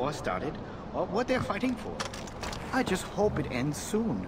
war started or what they're fighting for. I just hope it ends soon.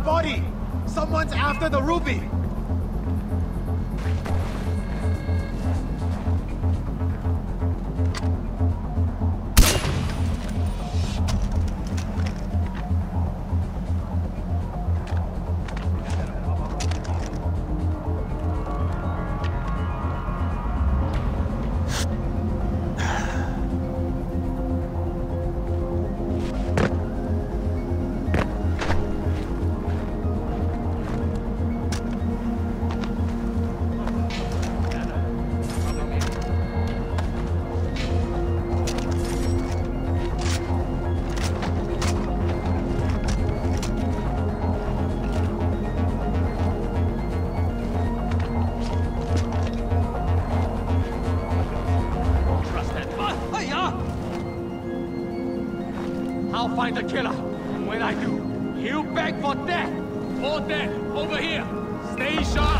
body. Someone's after the ruby. Station!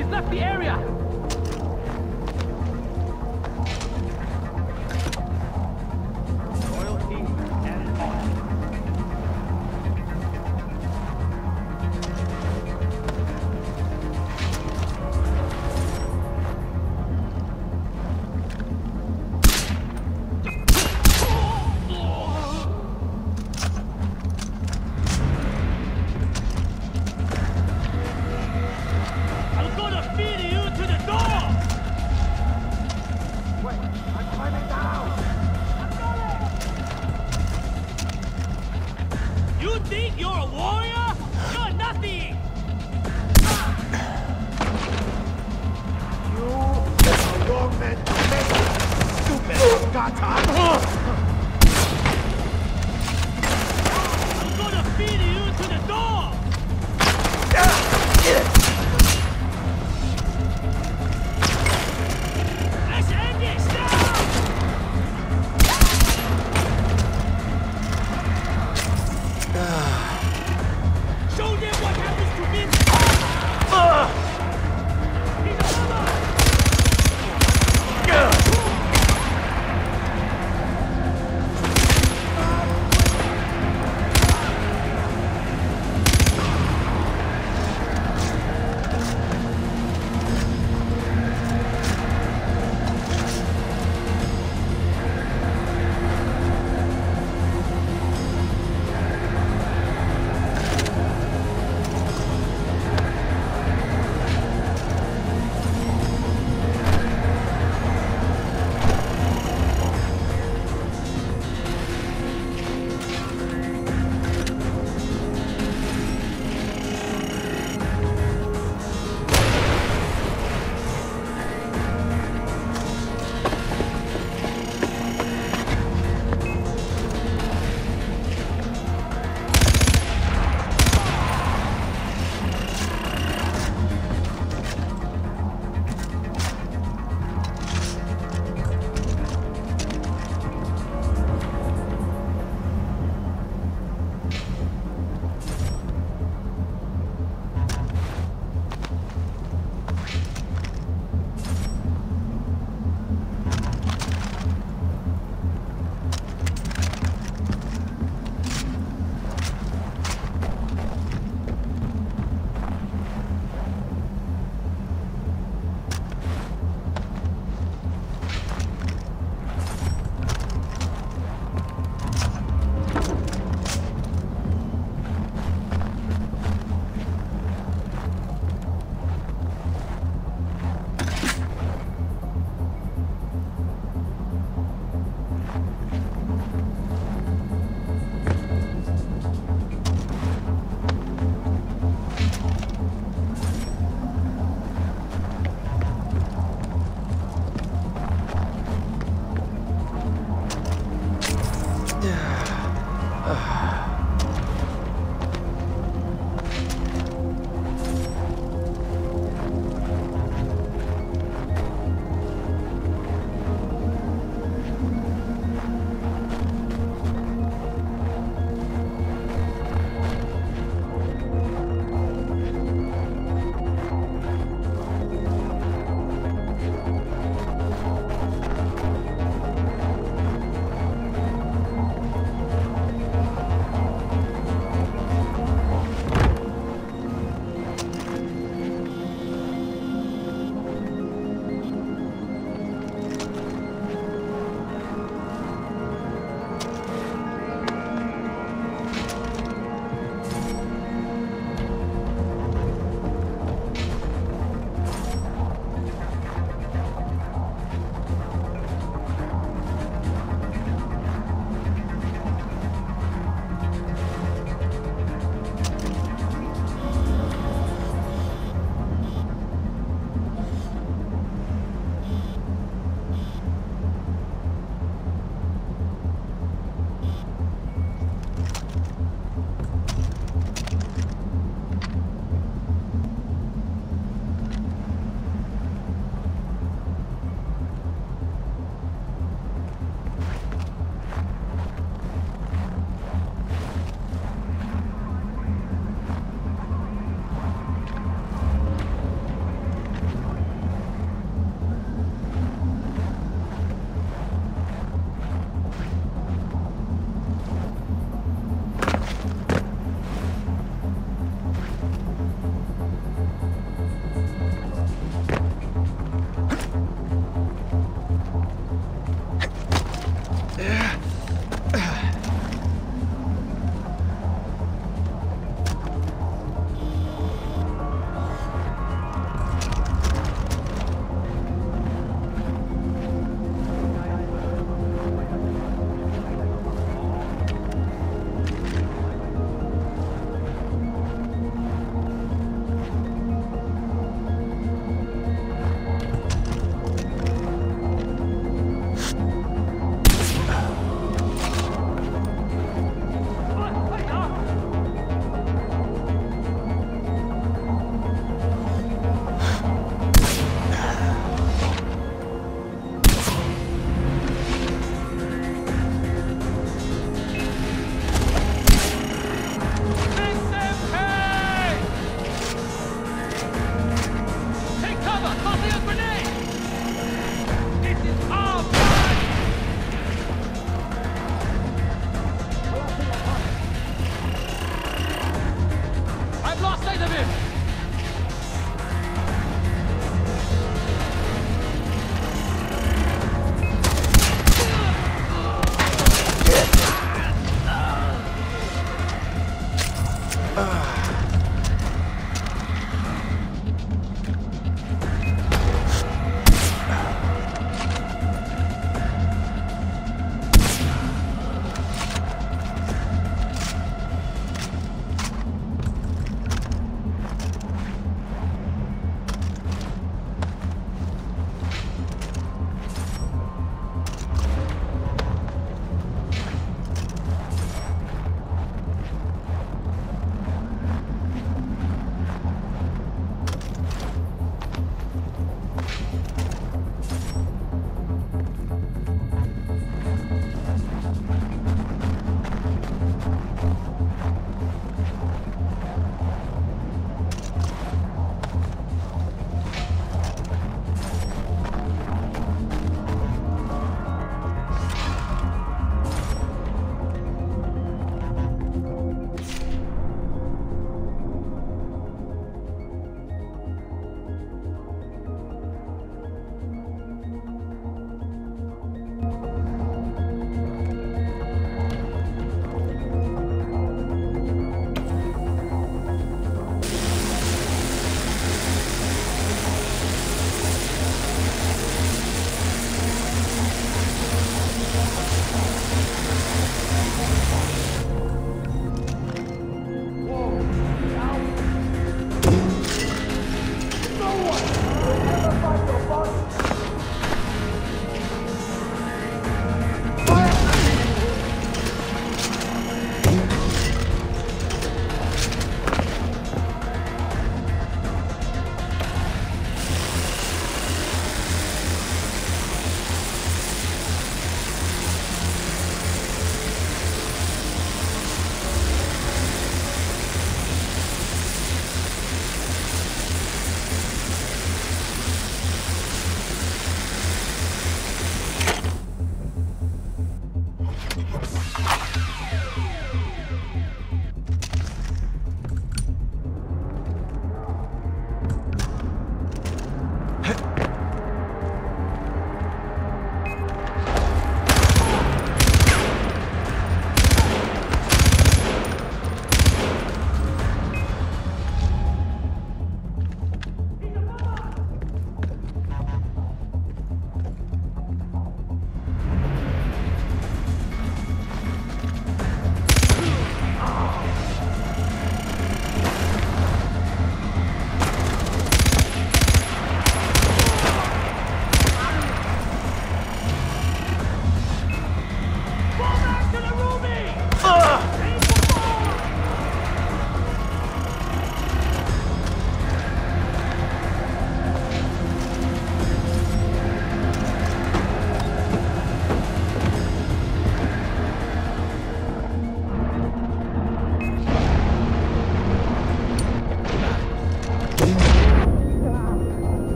He's left the area!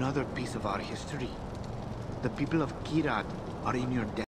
another piece of our history. The people of Kyrat are in your debt.